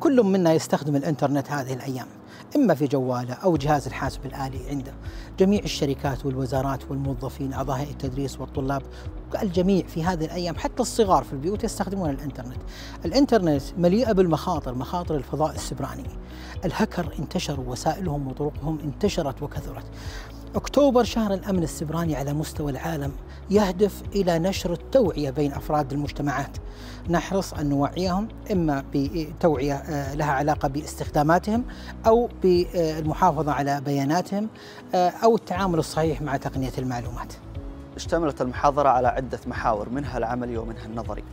كل منا يستخدم الإنترنت هذه الأيام إما في جواله أو جهاز الحاسب الآلي عنده. جميع الشركات والوزارات والموظفين أعضاء هيئه التدريس والطلاب الجميع في هذه الأيام حتى الصغار في البيوت يستخدمون الإنترنت. الإنترنت مليئة بالمخاطر، مخاطر الفضاء السبراني. الهكر انتشروا وسائلهم وطرقهم انتشرت وكثرت. أكتوبر شهر الأمن السبراني على مستوى العالم يهدف إلى نشر التوعية بين أفراد المجتمعات. نحرص أن نوعيهم إما بتوعية آه، لها علاقة باستخداماتهم أو بالمحافظة على بياناتهم آه، أو التعامل الصحيح مع تقنية المعلومات. اشتملت المحاضرة على عدة محاور منها العملي ومنها النظري.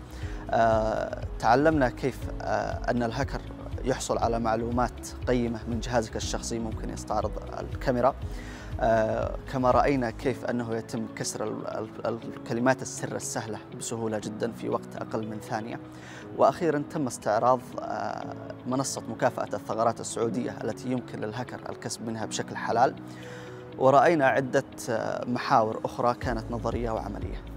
أه تعلمنا كيف أن الهكر يحصل على معلومات قيمة من جهازك الشخصي ممكن يستعرض الكاميرا آه كما رأينا كيف أنه يتم كسر الكلمات السر السهلة بسهولة جدا في وقت أقل من ثانية. وأخيرا تم استعراض آه منصة مكافأة الثغرات السعودية التي يمكن للهكر الكسب منها بشكل حلال. ورأينا عدة آه، محاور أخرى كانت نظرية وعملية.